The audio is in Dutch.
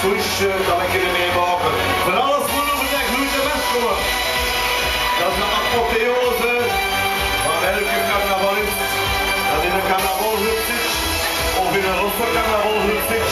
smoesje dat ik jullie meemaken. Van alles moet over de best komen. Dat is een apotheose van elke carnavalist. Dat in een carnavalgroep zit, of in een losse carnavalgroep zit.